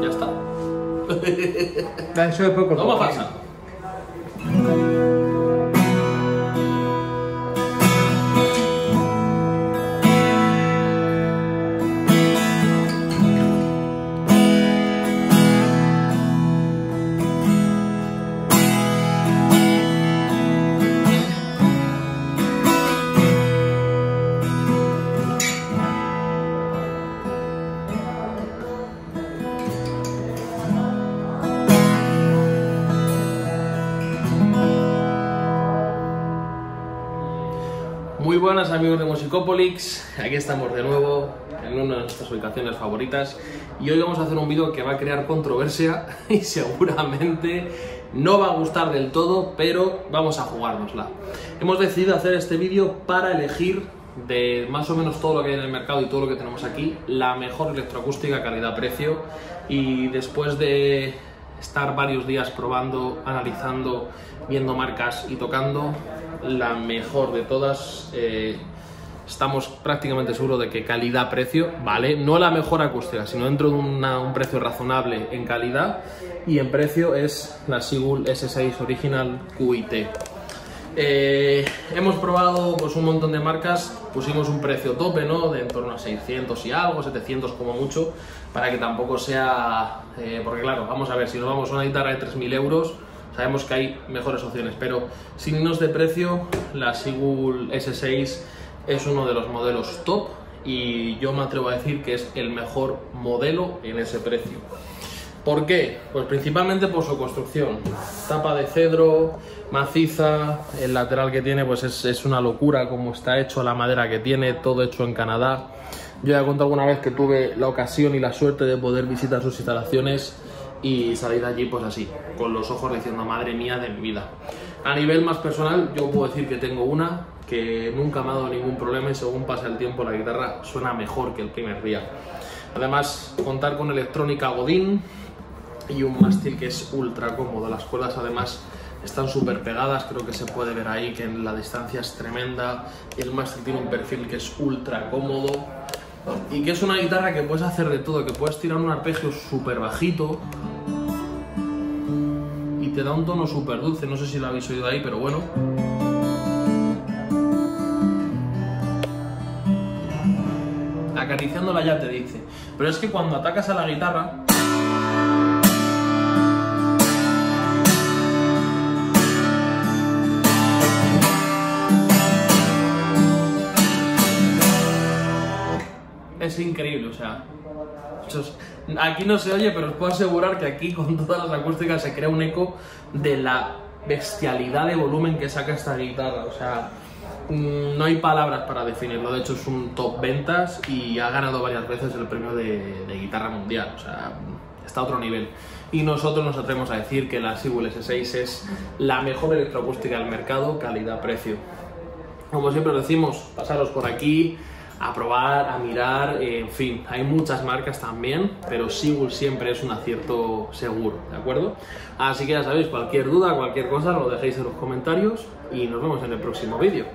Ya está. Això después con Toma falsa. Muy buenas amigos de Musicopolix, aquí estamos de nuevo en una de nuestras ubicaciones favoritas. Y hoy vamos a hacer un vídeo que va a crear controversia y seguramente no va a gustar del todo, pero vamos a jugárnosla. Hemos decidido hacer este vídeo para elegir de más o menos todo lo que hay en el mercado y todo lo que tenemos aquí, la mejor electroacústica calidad-precio. Y después de estar varios días probando, analizando, viendo marcas y tocando, la mejor de todas. eh, estamos prácticamente seguros de que calidad-precio, ¿vale? No la mejor acústica, sino dentro de un precio razonable en calidad y en precio es la Sigul S6 Original QIT. Eh, hemos probado pues, un montón de marcas, pusimos un precio tope, ¿no? De en torno a 600 y algo, 700 como mucho, para que tampoco sea... eh, porque claro, vamos a ver, si nos vamos a una guitarra de 3.000 euros, sabemos que hay mejores opciones, pero sin irnos de precio, la Sigul S6 es uno de los modelos top y yo me atrevo a decir que es el mejor modelo en ese precio. ¿Por qué? Pues principalmente por su construcción. Tapa de cedro, maciza, el lateral que tiene pues es, es una locura como está hecho, la madera que tiene, todo hecho en Canadá. Yo ya he contado alguna vez que tuve la ocasión y la suerte de poder visitar sus instalaciones y salir de allí pues así, con los ojos diciendo madre mía de mi vida. A nivel más personal, yo puedo decir que tengo una que nunca me ha dado ningún problema y según pasa el tiempo la guitarra suena mejor que el primer día. Además, contar con electrónica Godín y un mástil que es ultra cómodo. Las cuerdas además están súper pegadas, creo que se puede ver ahí que la distancia es tremenda el mástil tiene un perfil que es ultra cómodo y que es una guitarra que puedes hacer de todo, que puedes tirar un arpegio súper bajito te da un tono súper dulce, no sé si lo habéis oído ahí, pero bueno. Acariciándola ya te dice, pero es que cuando atacas a la guitarra es increíble, o sea. Aquí no se oye, pero os puedo asegurar que aquí con todas las acústicas se crea un eco de la bestialidad de volumen que saca esta guitarra. O sea, mm, no hay palabras para definirlo. De hecho, es un top ventas y ha ganado varias veces el premio de, guitarra mundial. O sea, está a otro nivel. Y nosotros nos atrevemos a decir que la Sigul S6 es la mejor electroacústica del mercado, calidad-precio. Como siempre os decimos, pasaros por aquí a probar, a mirar, eh, en fin, hay muchas marcas también, pero Sigul siempre es un acierto seguro, ¿de acuerdo? Así que ya sabéis, cualquier duda, cualquier cosa, lo dejéis en los comentarios y nos vemos en el próximo vídeo.